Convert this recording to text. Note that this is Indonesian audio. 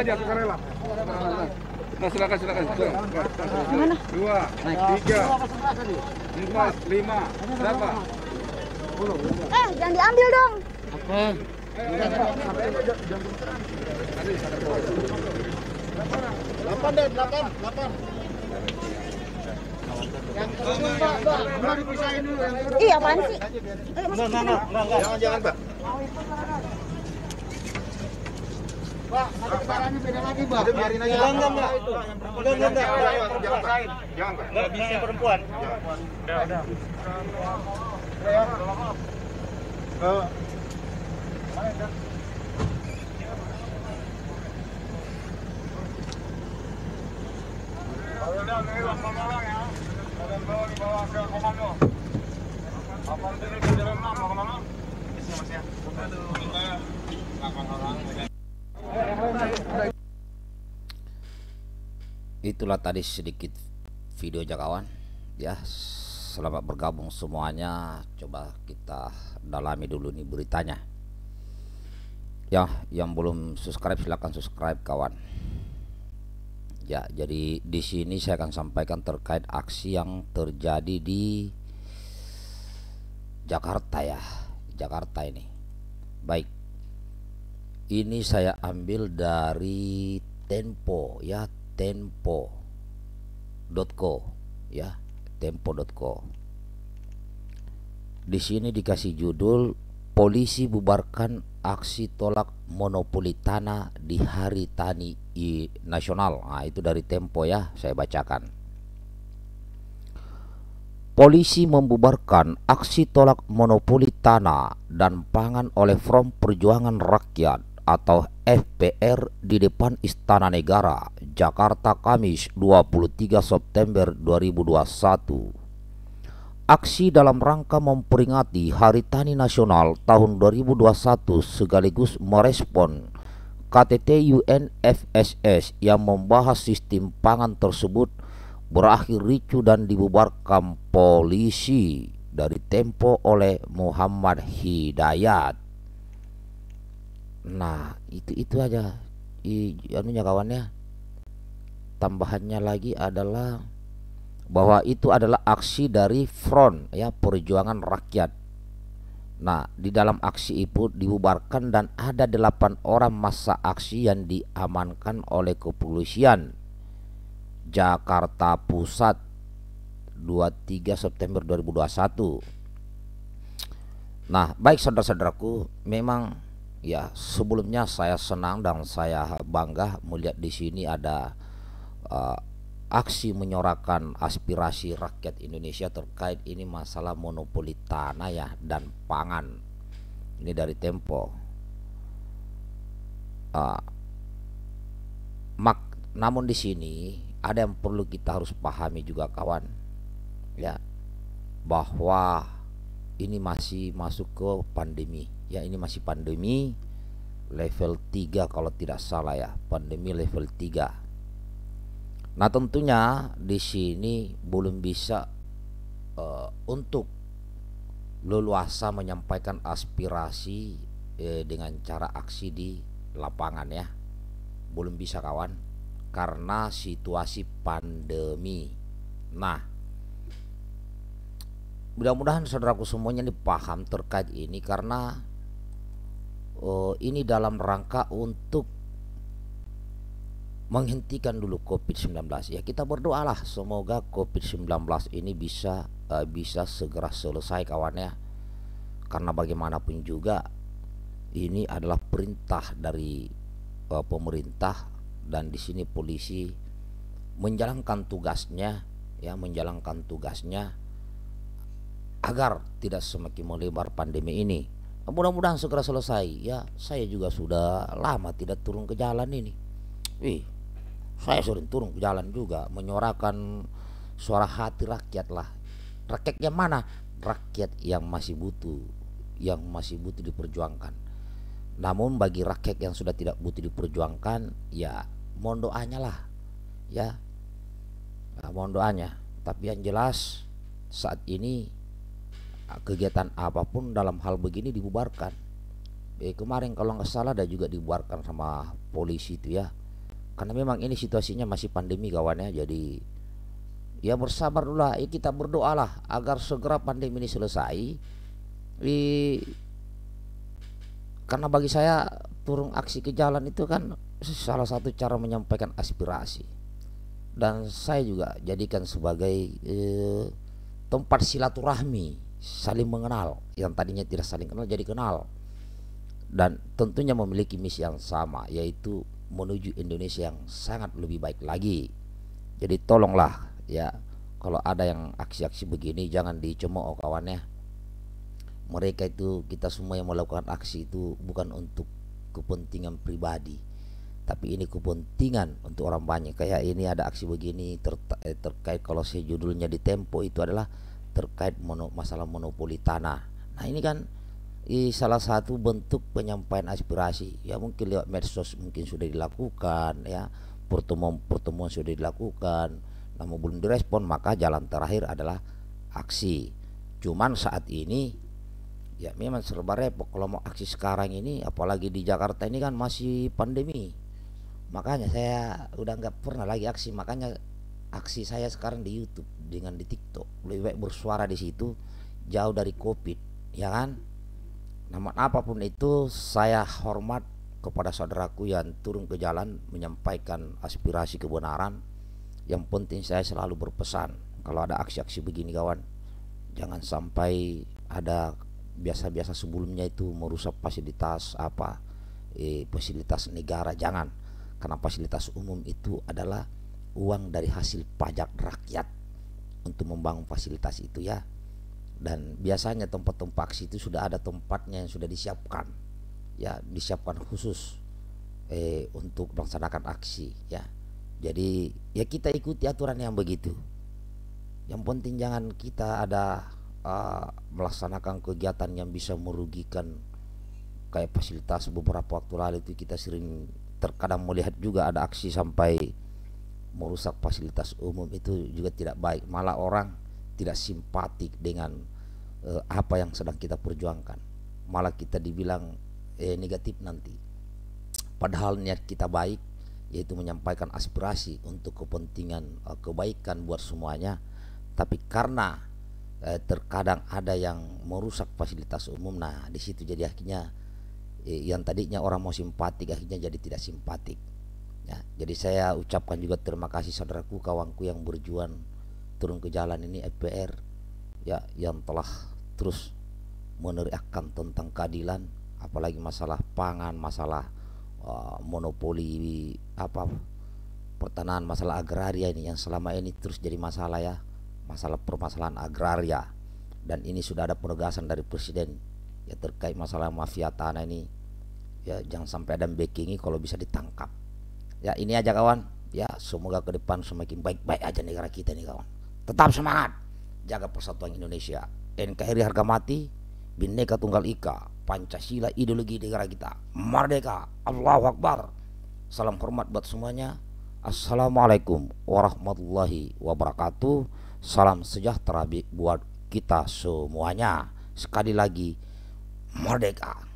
aja sukarela. Nah, silakan silakan. Mana? Dua, tiga, empat, lima, berapa? Eh, jangan diambil dong. Delapan deh, delapan, delapan. Iya, apaan sih? Enggak, enggak, enggak. Jangan, jangan, Pak. Pak, ada kebarannya beda lagi, Pak. Udah biarin aja. Enggak, enggak, enggak. Enggak, enggak, enggak. Jangan, Pak. Jangan, Pak. Enggak bisa perempuan. Udah, udah. Eh, itulah tadi sedikit video kawan ya selamat bergabung semuanya. Coba kita dalami dulu nih beritanya. Ya yang belum subscribe silahkan subscribe kawan. Ya jadi di sini saya akan sampaikan terkait aksi yang terjadi di Jakarta ya. Jakarta ini. Baik ini saya ambil dari Tempo ya tempo.co ya tempo.co di sini dikasih judul polisi bubarkan aksi tolak monopoli tanah di hari tani i nasional. Nah itu dari tempo ya saya bacakan. Polisi membubarkan aksi tolak monopoli tanah dan pangan oleh Front Perjuangan Rakyat atau FPR di depan Istana Negara, Jakarta Kamis 23 September 2021. Aksi dalam rangka memperingati Hari Tani Nasional tahun 2021 sekaligus merespon KTT UNFSS yang membahas sistem pangan tersebut berakhir ricu dan dibubarkan polisi dari Tempo oleh Muhammad Hidayat. Nah, itu itu aja. I, anunya kawannya. Tambahannya lagi adalah bahwa itu adalah aksi dari front ya perjuangan rakyat. Nah, di dalam aksi itu dibubarkan dan ada delapan orang masa aksi yang diamankan oleh kepolisian Jakarta Pusat 23 September 2021. Nah, baik saudara-saudaraku, memang ya sebelumnya saya senang dan saya bangga melihat di sini ada uh, aksi menyorakan aspirasi rakyat Indonesia terkait ini masalah monopoli tanah ya dan pangan. Ini dari Tempo. Uh, mak namun di sini ada yang perlu kita harus pahami juga kawan. Ya bahwa ini masih masuk ke pandemi ya ini masih pandemi. Level 3 kalau tidak salah ya. Pandemi level 3 nah tentunya di sini belum bisa uh, untuk leluasa menyampaikan aspirasi eh, dengan cara aksi di lapangan ya. Belum bisa kawan karena situasi pandemi. Nah mudah-mudahan saudaraku semuanya ini paham terkait ini karena oh, ini dalam rangka untuk menghentikan dulu COVID-19. Ya kita berdoalah semoga COVID-19 ini bisa uh, bisa segera selesai kawannya karena bagaimanapun juga ini adalah perintah dari uh, pemerintah dan di sini polisi menjalankan tugasnya ya menjalankan tugasnya agar tidak semakin melebar pandemi ini mudah-mudahan segera selesai. Ya saya juga sudah lama tidak turun ke jalan ini. Wih, saya sering turun ke jalan juga menyuarakan suara hati rakyat lah. Rakyat yang mana? Rakyat yang masih butuh yang masih butuh diperjuangkan. Namun bagi rakyat yang sudah tidak butuh diperjuangkan ya mohon doanya lah. Ya nah, mohon doanya. Tapi yang jelas saat ini kegiatan apa pun dalam hal begini dibubarkan. Eh, kemarin kalau nggak salah ada juga dibubarkan sama polisi itu ya. Karena memang ini situasinya masih pandemi kawannya. Jadi ya bersabar dulu lah. Ya kita berdoalah agar segera pandemi ini selesai. Di karena bagi saya turun aksi ke jalan itu kan salah satu cara menyampaikan aspirasi. Dan saya juga jadikan sebagai eh, tempat silaturahmi saling mengenal yang tadinya tidak saling kenal jadi kenal. Dan tentunya memiliki misi yang sama yaitu menuju Indonesia yang sangat lebih baik lagi. Jadi tolonglah ya kalau ada yang aksi-aksi begini jangan dicemooh kawannya mereka itu kita semua yang melakukan aksi itu bukan untuk kepentingan pribadi tapi ini kepentingan untuk orang banyak. Kayak ini ada aksi begini ter eh, terkait kalau saya judulnya di Tempo itu adalah terkait mono, masalah monopoli tanah. Nah ini kan i, salah satu bentuk penyampaian aspirasi. Ya mungkin lewat medsos mungkin sudah dilakukan ya. Pertemuan-pertemuan sudah dilakukan namun belum direspon maka jalan terakhir adalah aksi. Cuman saat ini ya memang serba repot. Kalau mau aksi sekarang ini apalagi di Jakarta ini kan masih pandemi. Makanya saya udah nggak pernah lagi aksi. Makanya aksi saya sekarang di YouTube dengan di TikTok. Lebih baik bersuara di situ jauh dari COVID ya kan? Namun apa pun itu saya hormat kepada saudaraku yang turun ke jalan menyampaikan aspirasi kebenaran. Yang penting saya selalu berpesan kalau ada aksi-aksi begini kawan jangan sampai ada biasa-biasa sebelumnya itu merusak fasilitas apa eh, fasilitas negara jangan. Karena fasilitas umum itu adalah uang dari hasil pajak rakyat untuk membangun fasilitas itu ya. Dan biasanya tempat-tempat aksi itu sudah ada tempatnya yang sudah disiapkan ya disiapkan khusus eh, untuk melaksanakan aksi ya. Jadi ya kita ikuti aturan yang begitu. Yang penting jangan kita ada uh, melaksanakan kegiatan yang bisa merugikan kayak fasilitas beberapa waktu lalu itu kita sering terkadang melihat juga ada aksi sampai merusak fasilitas umum itu juga tidak baik. Malah orang tidak simpatik dengan uh, apa yang sedang kita perjuangkan. Malah kita dibilang eh, negatif nanti. Padahal niat kita baik yaitu menyampaikan aspirasi untuk kepentingan uh, kebaikan buat semuanya. Tapi karena uh, terkadang ada yang merusak fasilitas umum nah di situ jadi akhirnya eh, yang tadinya orang mau simpatik akhirnya jadi tidak simpatik ya jadi saya ucapkan juga terima kasih saudaraku kawanku yang berjuang turun ke jalan ini FPR ya yang telah terus meneriakkan tentang keadilan apalagi masalah pangan masalah uh, monopoli apa pertanahan masalah agraria ini yang selama ini terus jadi masalah ya masalah permasalahan agraria. Dan ini sudah ada penegasan dari presiden ya terkait masalah mafia tanah ini. Ya jangan sampai ada backingi kalau bisa ditangkap ya ini aja kawan. Ya semoga ke depan semakin baik-baik aja negara kita nih kawan. Tetap semangat. Jaga persatuan Indonesia. NKRI harga mati Bhinneka Tunggal Ika Pancasila ideologi negara kita. Merdeka. Allahu Akbar. Salam hormat buat semuanya. Assalamualaikum warahmatullahi wabarakatuh. Salam sejahtera buat kita semuanya. Sekali lagi merdeka